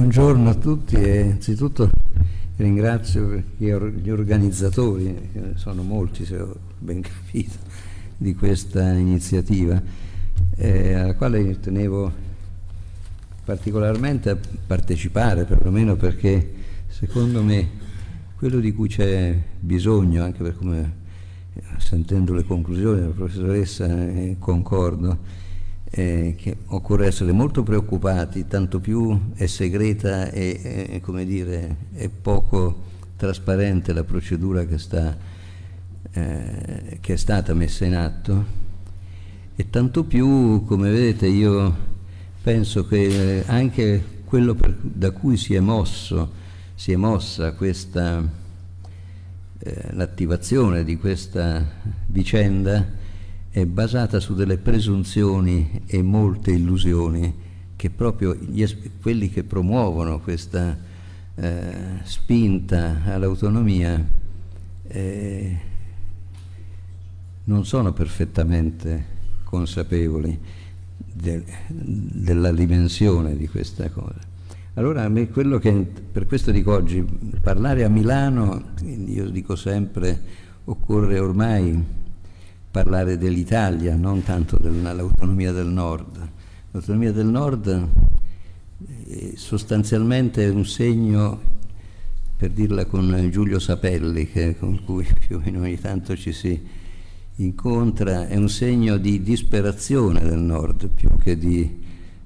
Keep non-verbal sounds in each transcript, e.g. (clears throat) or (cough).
buongiorno a tutti e innanzitutto ringrazio gli organizzatori, sono molti se ho ben capito, di questa iniziativa, eh, alla quale tenevo particolarmente a partecipare, perlomeno perché secondo me quello di cui c'è bisogno, anche per come sentendo le conclusioni della professoressa eh, concordo, eh, che occorre essere molto preoccupati, tanto più è segreta e, e dire, è poco trasparente la procedura che, sta, eh, che è stata messa in atto. E tanto più, come vedete, io penso che anche quello per, da cui si è mosso, si è mossa questa, eh, l'attivazione di questa vicenda, è basata su delle presunzioni e molte illusioni che proprio gli, quelli che promuovono questa eh, spinta all'autonomia eh, non sono perfettamente consapevoli de, della dimensione di questa cosa. Allora, a me quello che, per questo dico oggi, parlare a Milano, io dico sempre, occorre ormai parlare dell'Italia, non tanto dell'autonomia del Nord. L'autonomia del Nord è sostanzialmente un segno, per dirla con Giulio Sapelli, che, con cui più o meno ogni tanto ci si incontra, è un segno di disperazione del Nord più che di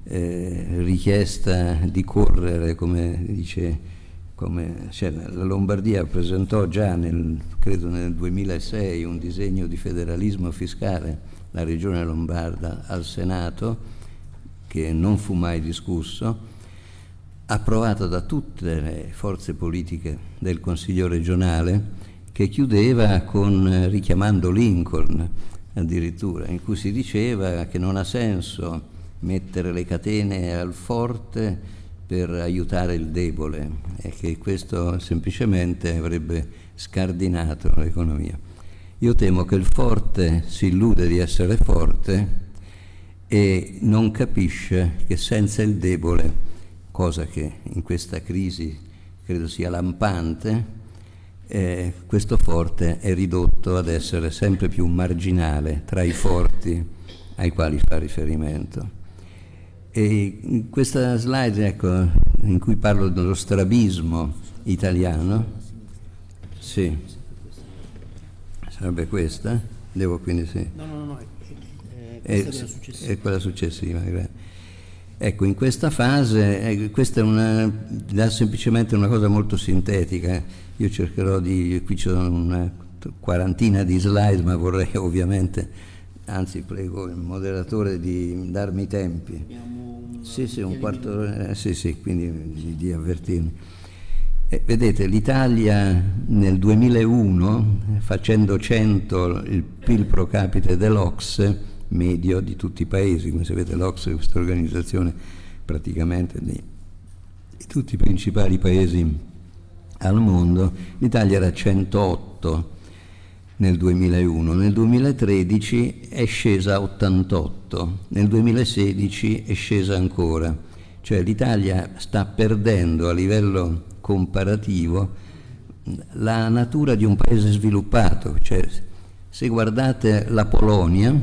eh, richiesta di correre, come dice come, cioè, la Lombardia presentò già nel, credo nel 2006 un disegno di federalismo fiscale, la regione lombarda, al Senato, che non fu mai discusso, approvato da tutte le forze politiche del Consiglio regionale, che chiudeva con, richiamando Lincoln addirittura, in cui si diceva che non ha senso mettere le catene al forte per aiutare il debole e che questo semplicemente avrebbe scardinato l'economia. Io temo che il forte si illude di essere forte e non capisce che senza il debole, cosa che in questa crisi credo sia lampante, eh, questo forte è ridotto ad essere sempre più marginale tra i forti ai quali fa riferimento. E in questa slide ecco, in cui parlo dello strabismo italiano, sì, sarebbe questa? Devo quindi sì. No, no, no, è, è, è, è quella successiva. Ecco, in questa fase, eh, questa è una, semplicemente una cosa molto sintetica. Io cercherò di, qui ci sono una quarantina di slide, ma vorrei (laughs) ovviamente anzi prego il moderatore di darmi i tempi. Un sì, sì, un quarto d'ora, eh, sì, sì, quindi di, di avvertirmi. Eh, vedete, l'Italia nel 2001, facendo 100 il PIL pro capite dell'Ox, medio di tutti i paesi, come sapete l'Ox è questa organizzazione praticamente di, di tutti i principali paesi al mondo, l'Italia era 108 nel 2001, nel 2013 è scesa a 88, nel 2016 è scesa ancora, cioè l'Italia sta perdendo a livello comparativo la natura di un paese sviluppato, cioè se guardate la Polonia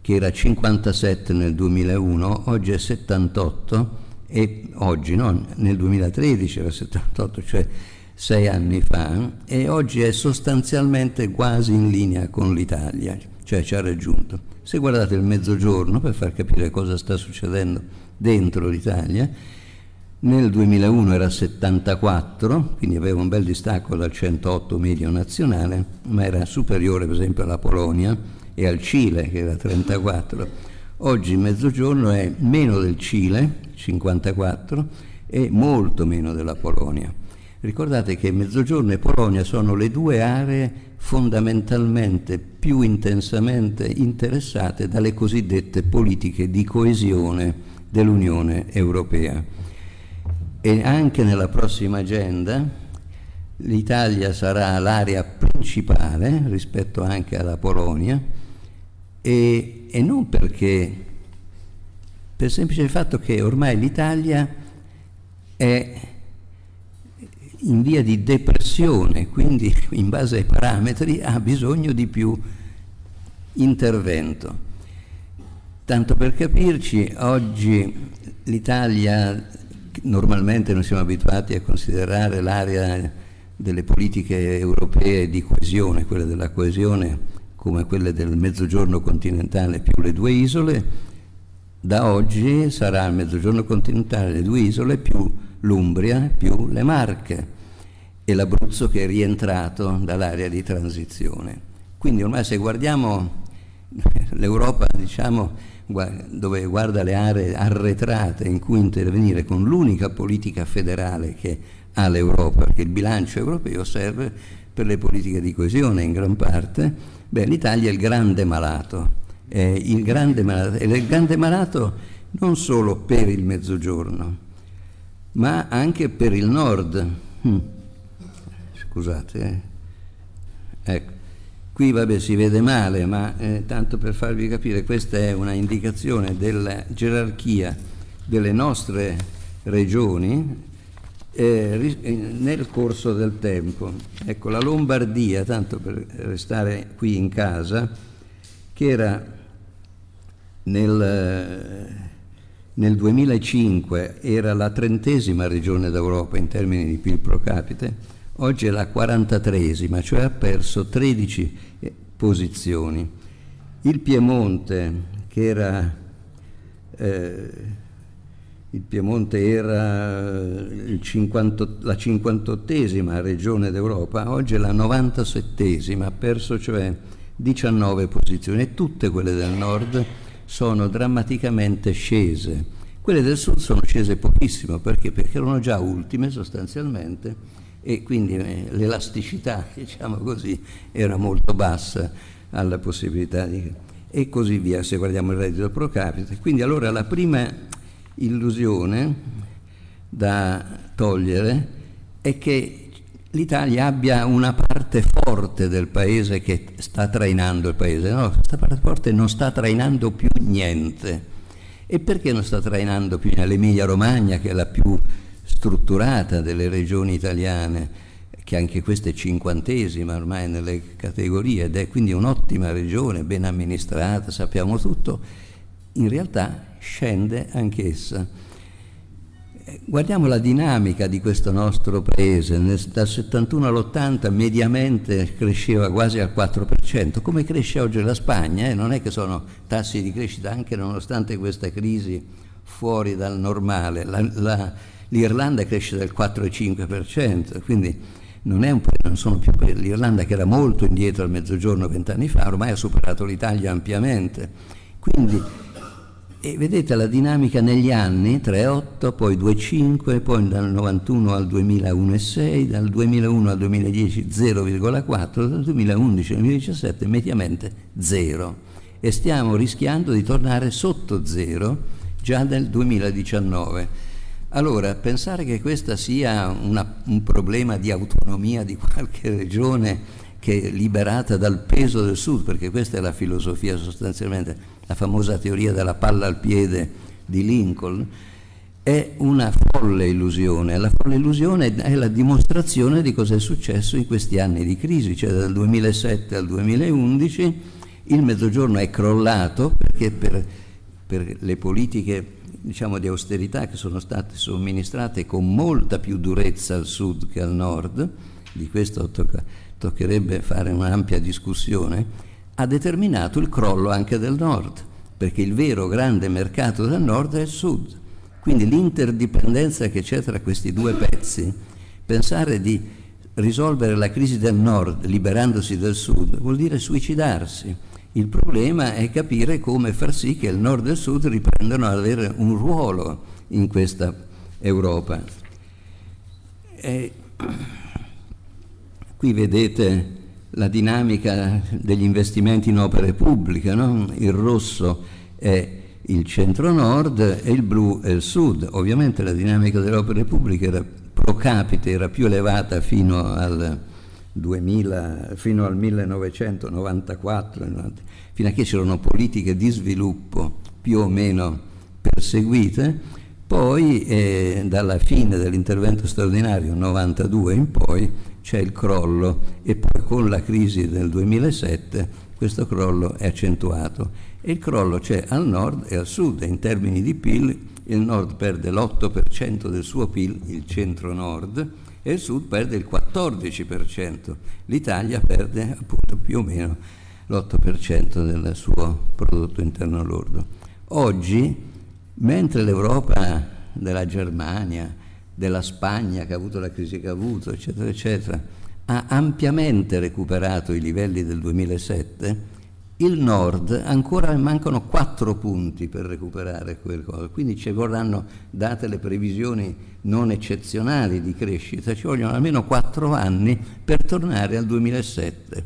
che era 57 nel 2001, oggi è 78 e oggi no, nel 2013 era 78, cioè sei anni fa e oggi è sostanzialmente quasi in linea con l'Italia, cioè ci ha raggiunto. Se guardate il mezzogiorno per far capire cosa sta succedendo dentro l'Italia, nel 2001 era 74, quindi aveva un bel distacco dal 108 medio nazionale, ma era superiore per esempio alla Polonia e al Cile che era 34. Oggi il mezzogiorno è meno del Cile, 54, e molto meno della Polonia. Ricordate che Mezzogiorno e Polonia sono le due aree fondamentalmente più intensamente interessate dalle cosiddette politiche di coesione dell'Unione Europea. E anche nella prossima agenda l'Italia sarà l'area principale rispetto anche alla Polonia e, e non perché, per semplice fatto che ormai l'Italia è in via di depressione, quindi (laughs) in base ai parametri ha bisogno di più intervento. Tanto per capirci, oggi l'Italia, normalmente non siamo abituati a considerare l'area delle politiche europee di coesione, quelle della coesione come quelle del mezzogiorno continentale più le due isole, da oggi sarà il mezzogiorno continentale, le due isole più l'Umbria più le Marche e l'Abruzzo che è rientrato dall'area di transizione. Quindi ormai se guardiamo (laughs) l'Europa, diciamo, dove guarda le aree arretrate in cui intervenire con l'unica politica federale che ha l'Europa, perché il bilancio europeo serve per le politiche di coesione in gran parte, beh, l'Italia è il grande malato, è il grande malato, è il grande malato non solo per il mezzogiorno, ma anche per il nord. Hm. Scusate, eh. ecco. Qui vabbè si vede male, ma eh, tanto per farvi capire, questa è una indicazione della gerarchia delle nostre regioni eh, eh, nel corso del tempo. Ecco, la Lombardia, tanto per restare qui in casa, che era nel, nel 2005 era la trentesima regione d'Europa in termini di PIL pro capite, oggi è la 43esima, cioè ha perso 13 eh, posizioni. Il Piemonte, che era, eh, il Piemonte era il 50, la 58esima regione d'Europa, oggi è la 97esima, ha perso cioè 19 posizioni e tutte quelle del nord sono drammaticamente scese. Quelle del sud sono scese pochissimo, perché? Perché erano già ultime sostanzialmente e quindi eh, l'elasticità, (laughs) diciamo così, era molto bassa alla possibilità di... e così via, se guardiamo il reddito pro capite. Quindi allora la prima illusione da togliere è che l'Italia abbia una parte forte del paese che sta trainando il paese. No, questa parte forte non sta trainando più niente. E perché non sta trainando più l'Emilia Romagna, che è la più strutturata delle regioni italiane, che anche questa è cinquantesima ormai nelle categorie ed è quindi un'ottima regione, ben amministrata, sappiamo tutto, in realtà scende anch'essa. Guardiamo la dinamica di questo nostro paese, dal 71 all'80 mediamente cresceva quasi al 4%, come cresce oggi la Spagna, eh? non è che sono tassi di crescita anche nonostante questa crisi fuori dal normale, la, la, l'Irlanda cresce del 4,5%, quindi non, un, non sono più l'Irlanda che era molto indietro al mezzogiorno vent'anni fa, ormai ha superato l'Italia ampiamente. Quindi e vedete la dinamica negli anni, 3,8, poi 2,5, poi dal 91 al 2001 6, dal 2001 al 2010 0,4, dal 2011 al 2017 mediamente 0 e stiamo rischiando di tornare sotto 0 già nel 2019. Allora, pensare che questo sia una, un problema di autonomia di qualche regione che è liberata dal peso del Sud, perché questa è la filosofia sostanzialmente, la famosa teoria della palla al piede di Lincoln, è una folle illusione. La folle illusione è la dimostrazione di cosa è successo in questi anni di crisi, cioè dal 2007 al 2011 il mezzogiorno è crollato perché per, per le politiche diciamo, di austerità che sono state somministrate con molta più durezza al sud che al nord, di questo toccherebbe fare un'ampia discussione, ha determinato il crollo anche del nord, perché il vero grande mercato del nord è il sud. Quindi l'interdipendenza che c'è tra questi due pezzi, pensare di risolvere la crisi del nord liberandosi del sud vuol dire suicidarsi il problema è capire come far sì che il nord e il sud riprendano ad avere un ruolo in questa Europa. E (clears throat) qui vedete la dinamica degli investimenti in opere pubbliche, no? il rosso è il centro-nord e il blu è il sud. Ovviamente la dinamica delle opere pubbliche era, pro capite era più elevata fino al 2000, fino al 1994, fino a che c'erano politiche di sviluppo più o meno perseguite, Poi eh, dalla fine dell'intervento straordinario 92 in poi c'è il crollo e poi con la crisi del 2007 questo crollo è accentuato e il crollo c'è al nord e al sud in termini di PIL il nord perde l'8% del suo PIL, il centro-nord, e il sud perde il 14%. L'Italia perde appunto più o meno l'8% del suo prodotto interno lordo. Oggi, mentre l'Europa della Germania, della Spagna che ha avuto la crisi che ha avuto, eccetera, eccetera, ha ampiamente recuperato i livelli del 2007, il nord ancora mancano quattro punti per recuperare quel cosa, quindi ci vorranno, date le previsioni non eccezionali di crescita, ci vogliono almeno quattro anni per tornare al 2007,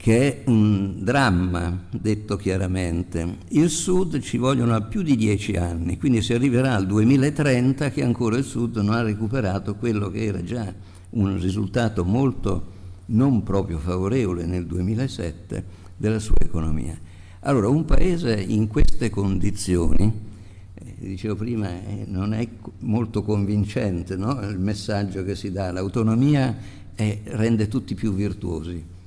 che è un dramma, detto chiaramente. Il sud ci vogliono più di dieci anni, quindi si arriverà al 2030 che ancora il sud non ha recuperato quello che era già un risultato molto non proprio favorevole nel 2007 della sua economia. Allora, un paese in queste condizioni, eh, dicevo prima, eh, non è molto convincente no? il messaggio che si dà, l'autonomia è, rende tutti più virtuosi,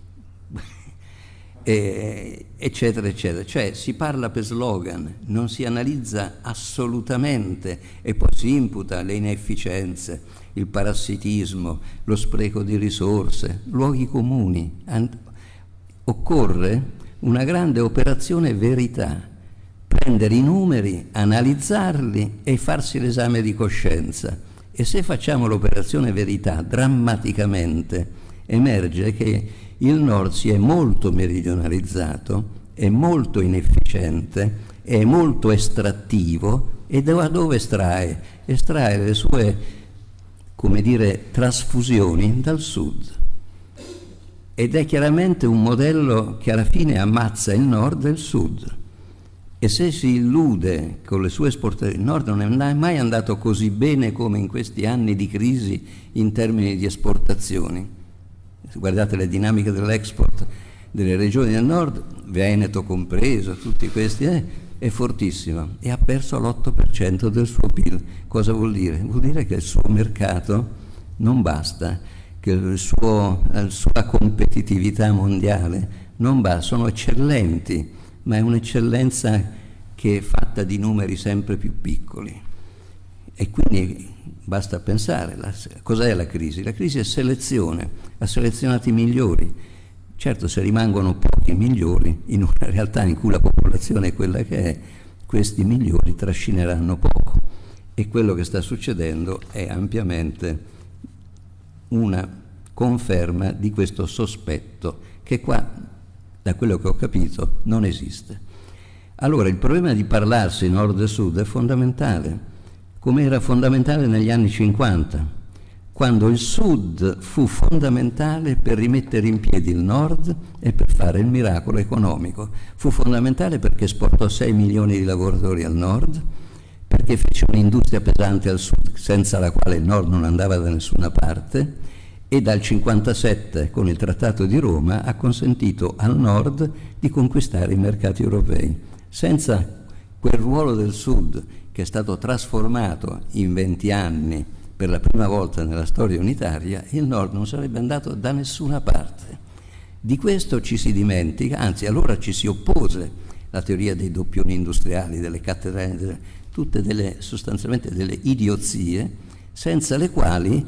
(laughs) e, eccetera, eccetera. Cioè si parla per slogan, non si analizza assolutamente e poi si imputa le inefficienze, il parassitismo, lo spreco di risorse, luoghi comuni occorre una grande operazione verità, prendere i numeri, analizzarli e farsi l'esame di coscienza. E se facciamo l'operazione verità drammaticamente, emerge che il nord si è molto meridionalizzato, è molto inefficiente, è molto estrattivo e da dove estrae? Estrae le sue, come dire, trasfusioni dal sud ed è chiaramente un modello che alla fine ammazza il nord e il sud. E se si illude con le sue esportazioni, il nord non è mai andato così bene come in questi anni di crisi in termini di esportazioni. Guardate le dinamiche dell'export delle regioni del nord, Veneto compreso, tutti questi, eh, è fortissima e ha perso l'8% del suo PIL. Cosa vuol dire? Vuol dire che il suo mercato non basta che suo, la sua competitività mondiale non va, sono eccellenti, ma è un'eccellenza che è fatta di numeri sempre più piccoli. E quindi basta pensare, la, cos'è la crisi? La crisi è selezione, ha selezionato i migliori. Certo, se rimangono pochi migliori, in una realtà in cui la popolazione è quella che è, questi migliori trascineranno poco. E quello che sta succedendo è ampiamente una conferma di questo sospetto che qua, da quello che ho capito, non esiste. Allora il problema di parlarsi nord e sud è fondamentale, come era fondamentale negli anni 50, quando il sud fu fondamentale per rimettere in piedi il nord e per fare il miracolo economico. Fu fondamentale perché esportò 6 milioni di lavoratori al nord, perché fece un'industria pesante al sud senza la quale il nord non andava da nessuna parte e dal 1957 con il Trattato di Roma ha consentito al nord di conquistare i mercati europei. Senza quel ruolo del sud che è stato trasformato in 20 anni per la prima volta nella storia unitaria, il nord non sarebbe andato da nessuna parte. Di questo ci si dimentica, anzi allora ci si oppose la teoria dei doppioni industriali, delle cattedrali, tutte delle, sostanzialmente delle idiozie, senza le quali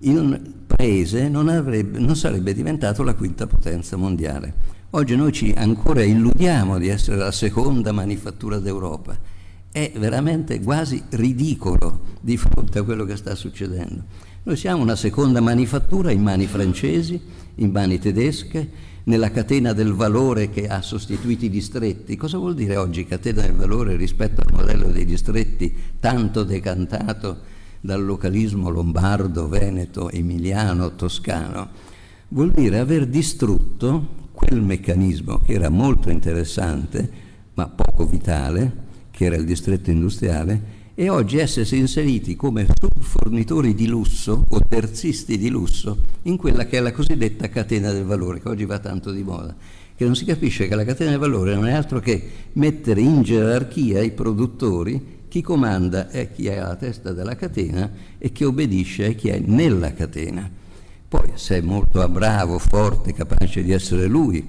il paese non, avrebbe, non sarebbe diventato la quinta potenza mondiale. Oggi noi ci ancora illudiamo di essere la seconda manifattura d'Europa. È veramente quasi ridicolo di fronte a quello che sta succedendo. Noi siamo una seconda manifattura in mani francesi, in mani tedesche, nella catena del valore che ha sostituito i distretti. Cosa vuol dire oggi catena del valore rispetto al modello dei distretti tanto decantato dal localismo lombardo, veneto, emiliano, toscano? Vuol dire aver distrutto quel meccanismo che era molto interessante, ma poco vitale, che era il distretto industriale, e oggi essersi inseriti come subfornitori di lusso o terzisti di lusso in quella che è la cosiddetta catena del valore, che oggi va tanto di moda, che non si capisce che la catena del valore non è altro che mettere in gerarchia i produttori chi comanda è chi è alla testa della catena e chi obbedisce è chi è nella catena. Poi se è molto bravo, forte, capace di essere lui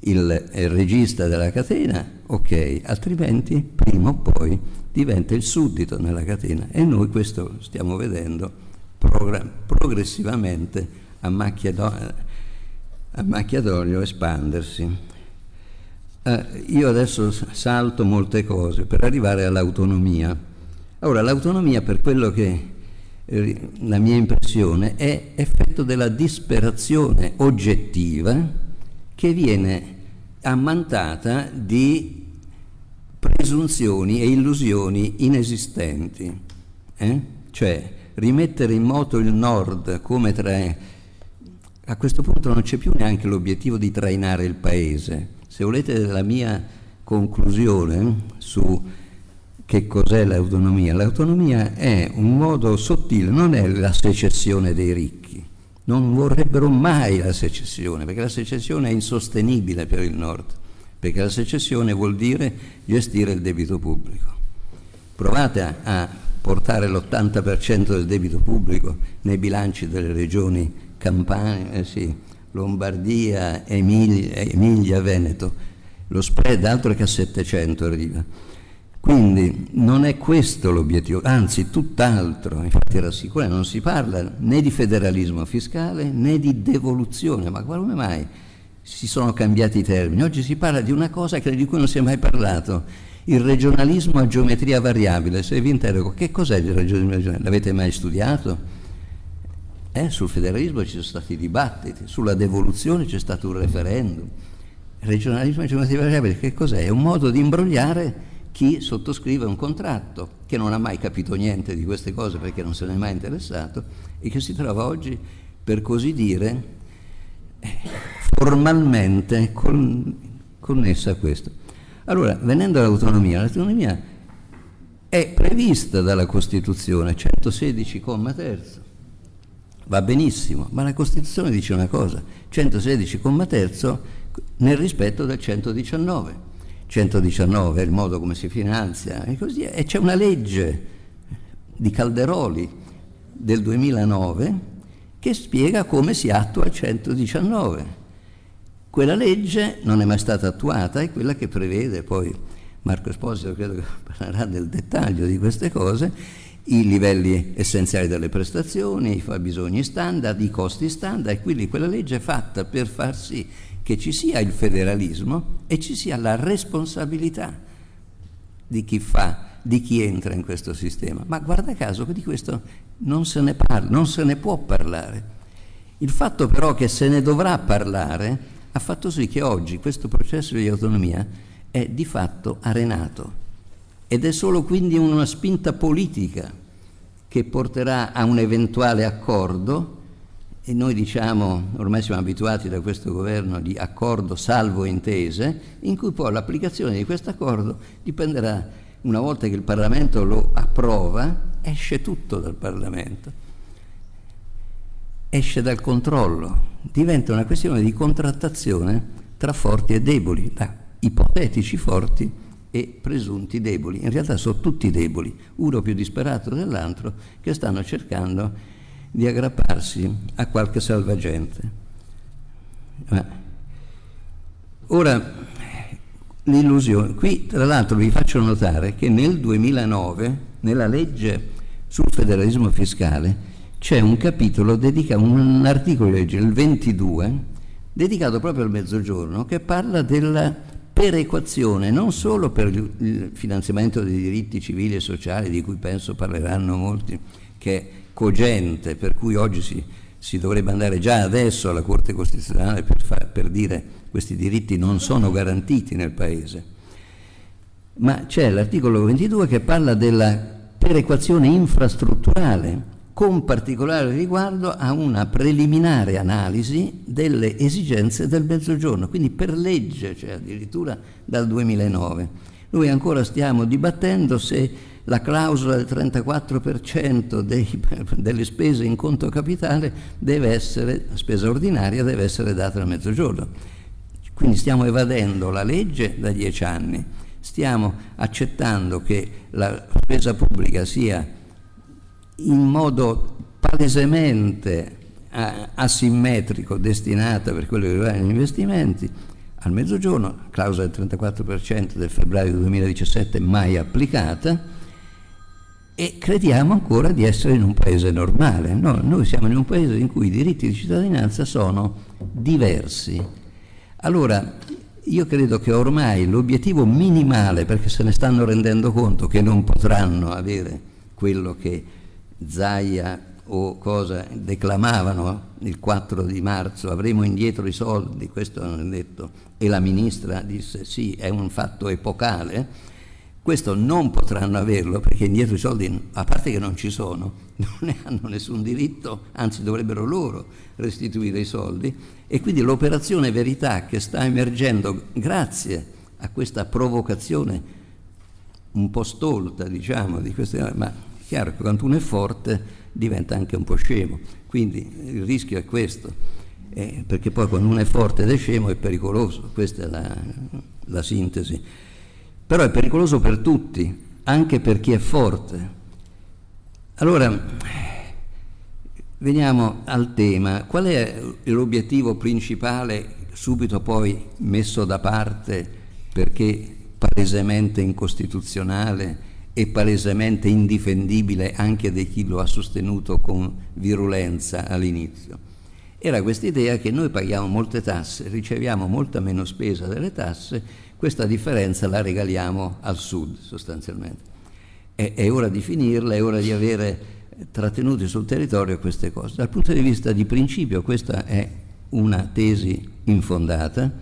il, il regista della catena, ok, altrimenti prima o poi diventa il suddito nella catena e noi questo stiamo vedendo progressivamente a macchia, a macchia d'olio espandersi. Eh, io adesso salto molte cose per arrivare all'autonomia. Ora, l'autonomia, per quello che eh, la mia impressione, è effetto della disperazione oggettiva che viene ammantata di presunzioni e illusioni inesistenti. Eh? Cioè, rimettere in moto il nord come tra... A questo punto non c'è più neanche l'obiettivo di trainare il paese se volete la mia conclusione su che cos'è l'autonomia, l'autonomia è un modo sottile, non è la secessione dei ricchi, non vorrebbero mai la secessione, perché la secessione è insostenibile per il nord, perché la secessione vuol dire gestire il debito pubblico. Provate a, portare l'80% del debito pubblico nei bilanci delle regioni Campania, eh sì, Lombardia, Emilia, Emilia, Veneto, lo spread altro che a 700 arriva. Quindi non è questo l'obiettivo, anzi tutt'altro, infatti rassicura, non si parla né di federalismo fiscale né di devoluzione, ma come mai si sono cambiati i termini? Oggi si parla di una cosa di cui non si è mai parlato, il regionalismo a geometria variabile. Se vi interrogo, che cos'è il regionalismo a geometria? L'avete mai studiato? Eh, sul federalismo ci sono stati dibattiti, sulla devoluzione c'è stato un referendum. Il regionalismo e che cos'è? È un modo di imbrogliare chi sottoscrive un contratto, che non ha mai capito niente di queste cose perché non se ne è mai interessato e che si trova oggi, per così dire, formalmente con, connessa a questo. Allora, venendo all'autonomia, l'autonomia è prevista dalla Costituzione, 116,3 va benissimo, ma la Costituzione dice una cosa, 116 comma terzo nel rispetto del 119. 119 è il modo come si finanzia e così e c'è una legge di Calderoli del 2009 che spiega come si attua il 119. Quella legge non è mai stata attuata, è quella che prevede poi Marco Esposito credo che parlerà del dettaglio di queste cose i livelli essenziali delle prestazioni, i fabbisogni standard, i costi standard, e quindi quella legge è fatta per far sì che ci sia il federalismo e ci sia la responsabilità di chi fa, di chi entra in questo sistema. Ma guarda caso di questo non se ne parla, non se ne può parlare. Il fatto però che se ne dovrà parlare ha fatto sì che oggi questo processo di autonomia è di fatto arenato ed è solo quindi una spinta politica che porterà a un eventuale accordo e noi diciamo, ormai siamo abituati da questo governo di accordo salvo intese, in cui poi l'applicazione di questo accordo dipenderà, una volta che il Parlamento lo approva, esce tutto dal Parlamento, esce dal controllo, diventa una questione di contrattazione tra forti e deboli, da ipotetici forti e presunti deboli. In realtà sono tutti deboli, uno più disperato dell'altro, che stanno cercando di aggrapparsi a qualche salvagente. Ma ora, l'illusione. Qui, tra l'altro, vi faccio notare che nel 2009, nella legge sul federalismo fiscale, c'è un capitolo dedicato, un articolo di legge, il 22, dedicato proprio al mezzogiorno, che parla della perequazione non solo per il finanziamento dei diritti civili e sociali, di cui penso parleranno molti, che cogente, per cui oggi si, si dovrebbe andare già adesso alla Corte Costituzionale per, far, per dire questi diritti non sono garantiti nel Paese. Ma c'è l'articolo 22 che parla della perequazione infrastrutturale, con particolare riguardo a una preliminare analisi delle esigenze del Mezzogiorno, quindi per legge, cioè addirittura dal 2009. Noi ancora stiamo dibattendo se la clausola del 34% dei, (laughs) delle spese in conto capitale deve essere, spesa ordinaria, deve essere data al Mezzogiorno. Quindi stiamo evadendo la legge da dieci anni, stiamo accettando che la spesa pubblica sia in modo palesemente asimmetrico destinata per quello che riguarda gli investimenti al mezzogiorno, clausola del 34% del febbraio 2017 mai applicata, e crediamo ancora di essere in un paese normale. No, noi siamo in un paese in cui i diritti di cittadinanza sono diversi. Allora, io credo che ormai l'obiettivo minimale, perché se ne stanno rendendo conto che non potranno avere quello che Zaia o cosa declamavano il 4 di marzo, avremo indietro i soldi, questo hanno detto, e la ministra disse sì, è un fatto epocale, questo non potranno averlo perché indietro i soldi, a parte che non ci sono, (laughs) non ne hanno nessun diritto, anzi dovrebbero loro restituire i soldi. E quindi l'operazione verità che sta emergendo grazie a questa provocazione un po' stolta, diciamo, di queste, ma chiaro che quando uno è forte diventa anche un po' scemo, quindi il rischio è questo, eh, perché poi quando uno è forte ed è scemo è pericoloso, questa è la, la sintesi. Però è pericoloso per tutti, anche per chi è forte. Allora, veniamo al tema. Qual è l'obiettivo principale subito poi messo da parte perché palesemente incostituzionale e palesemente indifendibile anche di chi lo ha sostenuto con virulenza all'inizio. Era questa idea che noi paghiamo molte tasse, riceviamo molta meno spesa delle tasse, questa differenza la regaliamo al sud sostanzialmente. È, è ora di finirla, è ora di avere trattenuti sul territorio queste cose. Dal punto di vista di principio questa è una tesi infondata,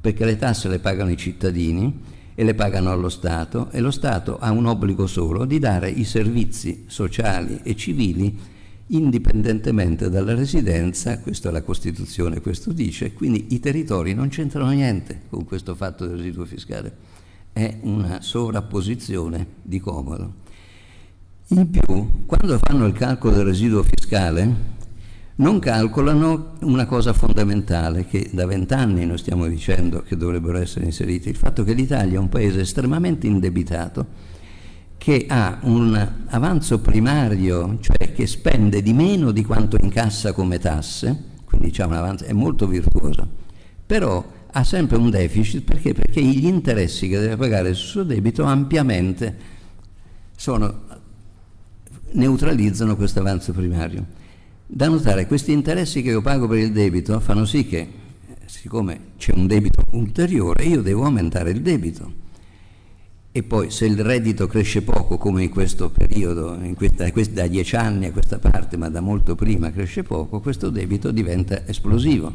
perché le tasse le pagano i cittadini, e le pagano allo Stato e lo Stato ha un obbligo solo di dare i servizi sociali e civili indipendentemente dalla residenza, questa è la Costituzione, questo dice, quindi i territori non c'entrano niente con questo fatto del residuo fiscale, è una sovrapposizione di comodo. In più, quando fanno il calcolo del residuo fiscale, non calcolano una cosa fondamentale che da vent'anni noi stiamo dicendo che dovrebbero essere inseriti, il fatto che l'Italia è un paese estremamente indebitato, che ha un avanzo primario, cioè che spende di meno di quanto incassa come tasse, quindi diciamo avanzo, è molto virtuoso, però ha sempre un deficit perché? perché gli interessi che deve pagare sul suo debito ampiamente sono, neutralizzano questo avanzo primario. Da notare, questi interessi che io pago per il debito fanno sì che, siccome c'è un debito ulteriore, io devo aumentare il debito. E poi se il reddito cresce poco, come in questo periodo, in questa, da dieci anni a questa parte, ma da molto prima cresce poco, questo debito diventa esplosivo.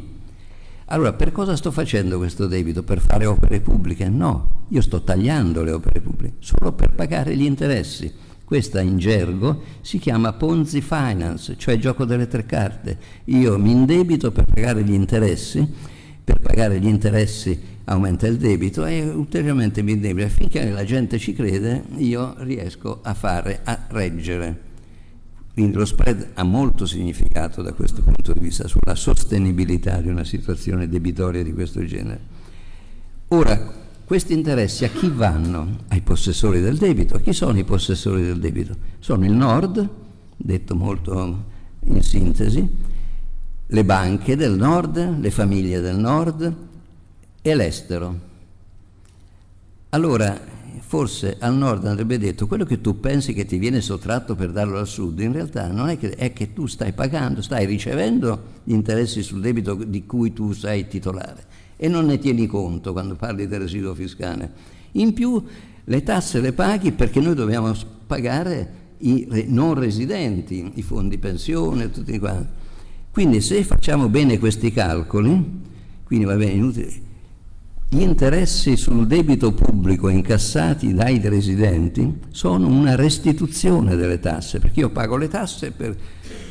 Allora, per cosa sto facendo questo debito? Per fare opere pubbliche? No, io sto tagliando le opere pubbliche, solo per pagare gli interessi. Questa in gergo si chiama Ponzi Finance, cioè gioco delle tre carte. Io mi indebito per pagare gli interessi, per pagare gli interessi aumenta il debito e ulteriormente mi indebito. Finché la gente ci crede io riesco a fare, a reggere. Quindi lo spread ha molto significato da questo punto di vista sulla sostenibilità di una situazione debitoria di questo genere. Ora, questi interessi a chi vanno? Ai possessori del debito. Chi sono i possessori del debito? Sono il nord, detto molto in sintesi, le banche del nord, le famiglie del nord e l'estero. Allora, forse al nord andrebbe detto quello che tu pensi che ti viene sottratto per darlo al sud, in realtà non è che, è che tu stai pagando, stai ricevendo gli interessi sul debito di cui tu sei titolare e non ne tieni conto quando parli del residuo fiscale. In più le tasse le paghi perché noi dobbiamo pagare i non residenti, i fondi pensione, tutti quanti. Quindi se facciamo bene questi calcoli, quindi va bene, inutile, gli interessi sul debito pubblico incassati dai residenti sono una restituzione delle tasse, perché io pago le tasse per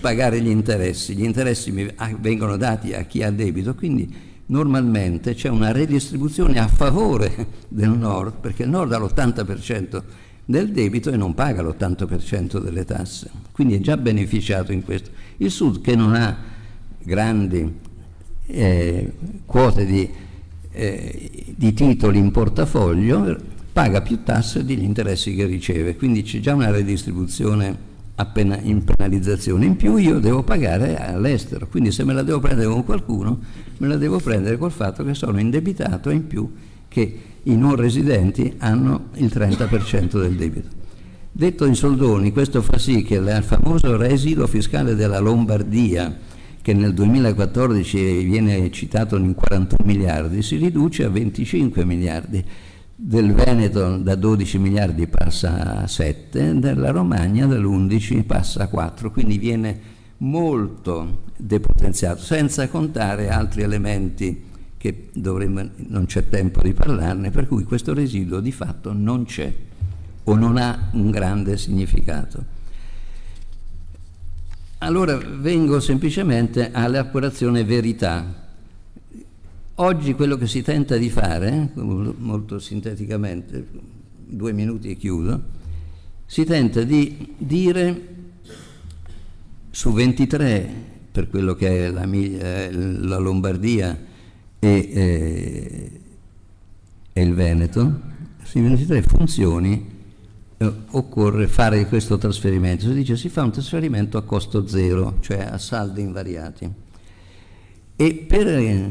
pagare gli interessi, gli interessi mi vengono dati a chi ha debito, quindi normalmente c'è una redistribuzione a favore del nord, perché il nord ha l'80% del debito e non paga l'80% delle tasse, quindi è già beneficiato in questo. Il sud che non ha grandi eh, quote di, eh, di titoli in portafoglio paga più tasse degli interessi che riceve, quindi c'è già una redistribuzione appena in penalizzazione, in più io devo pagare all'estero, quindi se me la devo prendere con qualcuno, me la devo prendere col fatto che sono indebitato e in più che i non residenti hanno il 30% del debito. Detto in soldoni, questo fa sì che il famoso residuo fiscale della Lombardia, che nel 2014 viene citato in 41 miliardi, si riduce a 25 miliardi. Del Veneto da 12 miliardi passa a 7, della Romagna dall'11 passa a 4, quindi viene molto depotenziato, senza contare altri elementi che dovremmo, non c'è tempo di parlarne, per cui questo residuo di fatto non c'è o non ha un grande significato. Allora vengo semplicemente all'appurazione verità. Oggi quello che si tenta di fare, molto sinteticamente, due minuti e chiudo, si tenta di dire su 23 per quello che è la, eh, la Lombardia e, eh, e, il Veneto, su 23 funzioni eh, occorre fare questo trasferimento. Si dice si fa un trasferimento a costo zero, cioè a saldi invariati. E per eh,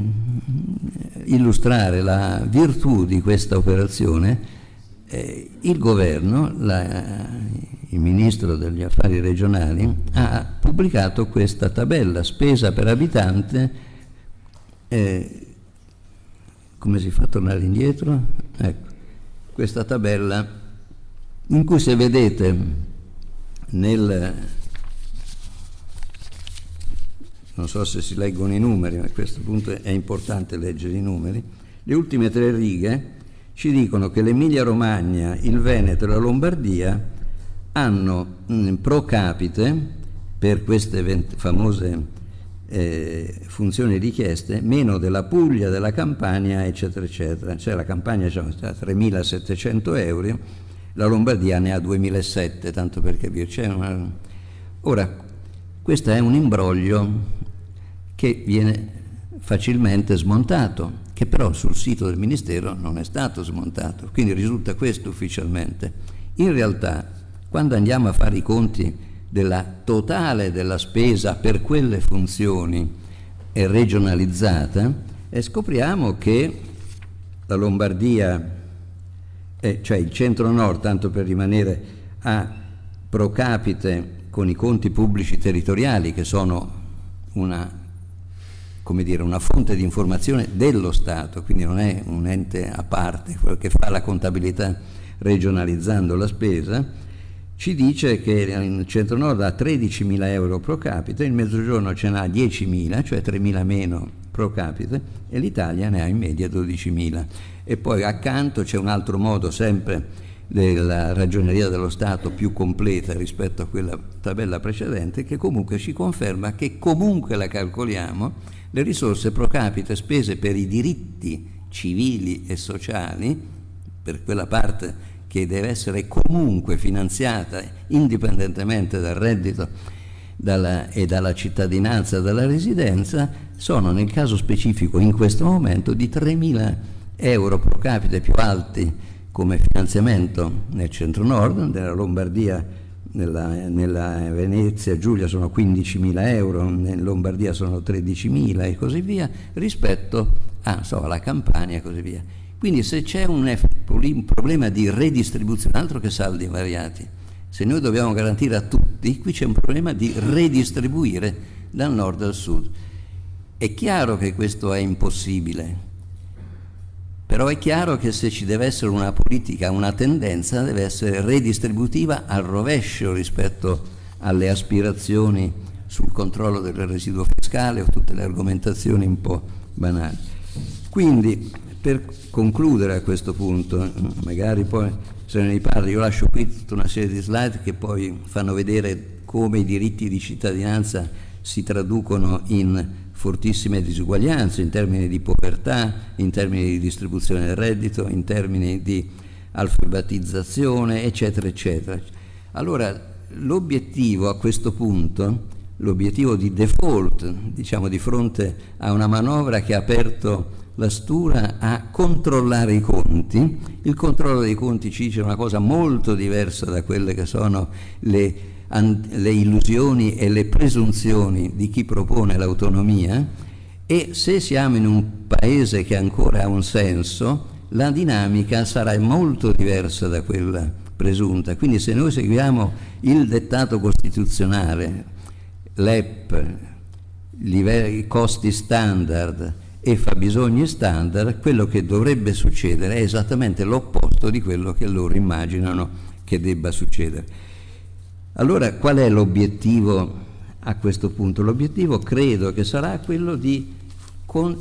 illustrare la virtù di questa operazione, eh, il governo, la, il ministro degli affari regionali, ha pubblicato questa tabella spesa per abitante. Eh, come si fa a tornare indietro? Ecco, questa tabella in cui se vedete nel non so se si leggono i numeri, ma a questo punto è importante leggere i numeri, le ultime tre righe ci dicono che l'Emilia Romagna, il Veneto e la Lombardia hanno mh, pro capite per queste famose eh, funzioni richieste meno della Puglia, della Campania, eccetera, eccetera. Cioè la Campania ha 3.700 euro, la Lombardia ne ha 2.700, tanto per capirci. Una... Ora, questo è un imbroglio che viene facilmente smontato, che però sul sito del Ministero non è stato smontato, quindi risulta questo ufficialmente. In realtà, quando andiamo a fare i conti della totale della spesa per quelle funzioni regionalizzata, eh, scopriamo che la Lombardia, eh, cioè il centro-nord, tanto per rimanere a pro capite con i conti pubblici territoriali, che sono una dire, una fonte di informazione dello Stato, quindi non è un ente a parte, quello che fa la contabilità regionalizzando la spesa, ci dice che il centro-nord ha 13.000 euro pro capite, il mezzogiorno ce n'ha 10.000, cioè 3.000 meno pro capite, e l'Italia ne ha in media 12.000. E poi accanto c'è un altro modo sempre della ragioneria dello Stato più completa rispetto a quella tabella precedente, che comunque ci conferma che comunque la calcoliamo, le risorse pro capite spese per i diritti civili e sociali, per quella parte che deve essere comunque finanziata indipendentemente dal reddito dalla, e dalla cittadinanza, dalla residenza, sono nel caso specifico in questo momento di 3.000 euro pro capite più alti come finanziamento nel centro-nord, nella Lombardia nella, nella Venezia Giulia sono 15.000 euro, in Lombardia sono 13.000 e così via, rispetto a, so, alla Campania e così via. Quindi se c'è un, problema di redistribuzione, altro che saldi invariati, se noi dobbiamo garantire a tutti, qui c'è un problema di redistribuire dal nord al sud. È chiaro che questo è impossibile, però è chiaro che se ci deve essere una politica, una tendenza, deve essere redistributiva al rovescio rispetto alle aspirazioni sul controllo del residuo fiscale o tutte le argomentazioni un po' banali. Quindi, per concludere a questo punto, magari poi se ne riparla, io lascio qui tutta una serie di slide che poi fanno vedere come i diritti di cittadinanza si traducono in fortissime disuguaglianze in termini di povertà, in termini di distribuzione del reddito, in termini di alfabetizzazione, eccetera, eccetera. Allora, l'obiettivo a questo punto l'obiettivo di default, diciamo di fronte a una manovra che ha aperto la stura a controllare i conti. Il controllo dei conti ci dice una cosa molto diversa da quelle che sono le, le illusioni e le presunzioni di chi propone l'autonomia e se siamo in un paese che ancora ha un senso, la dinamica sarà molto diversa da quella presunta. Quindi se noi seguiamo il dettato costituzionale, l'EP, i costi standard e fabbisogni standard, quello che dovrebbe succedere è esattamente l'opposto di quello che loro immaginano che debba succedere. Allora qual è l'obiettivo a questo punto? L'obiettivo credo che sarà quello di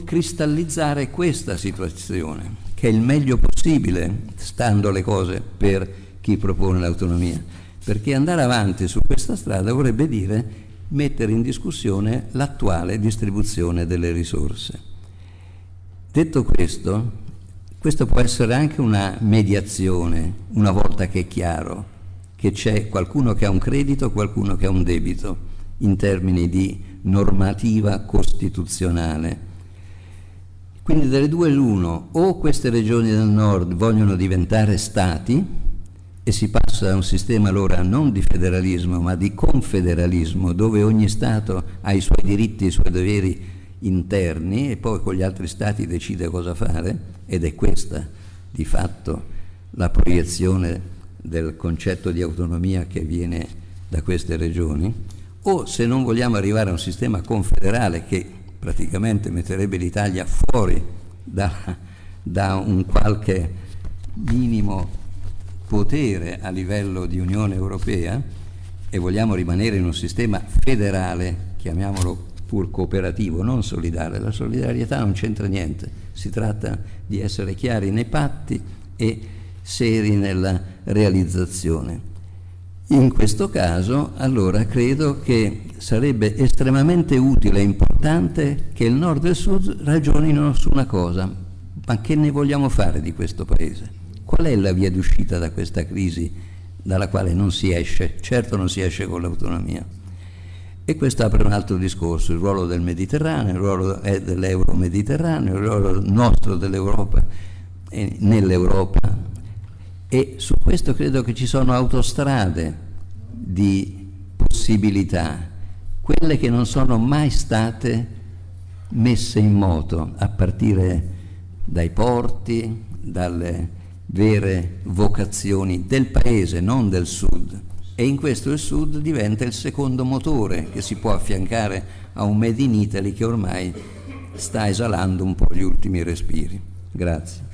cristallizzare questa situazione, che è il meglio possibile, stando le cose per chi propone l'autonomia, perché andare avanti su questa strada vorrebbe dire mettere in discussione l'attuale distribuzione delle risorse. Detto questo, questo può essere anche una mediazione, una volta che è chiaro che c'è qualcuno che ha un credito, qualcuno che ha un debito, in termini di normativa costituzionale. Quindi delle due l'uno, o queste regioni del nord vogliono diventare stati, e si passa da un sistema allora non di federalismo ma di confederalismo dove ogni Stato ha i suoi diritti i suoi doveri interni e poi con gli altri Stati decide cosa fare ed è questa di fatto la proiezione del concetto di autonomia che viene da queste regioni. O se non vogliamo arrivare a un sistema confederale che praticamente metterebbe l'Italia fuori da, da un qualche minimo potere a livello di Unione Europea e vogliamo rimanere in un sistema federale, chiamiamolo pur cooperativo, non solidale, la solidarietà non c'entra niente, si tratta di essere chiari nei patti e seri nella realizzazione. In questo caso, allora, credo che sarebbe estremamente utile e importante che il nord e il sud ragionino su una cosa, ma che ne vogliamo fare di questo Paese? Qual è la via d'uscita da questa crisi dalla quale non si esce? Certo non si esce con l'autonomia. E questo apre un altro discorso, il ruolo del Mediterraneo, il ruolo dell'euro-mediterraneo, il ruolo nostro dell'Europa e nell'Europa. E su questo credo che ci sono autostrade di possibilità, quelle che non sono mai state messe in moto, a partire dai porti, dalle vere vocazioni del paese, non del sud. E in questo il sud diventa il secondo motore che si può affiancare a un Made in Italy che ormai sta esalando un po' gli ultimi respiri. Grazie.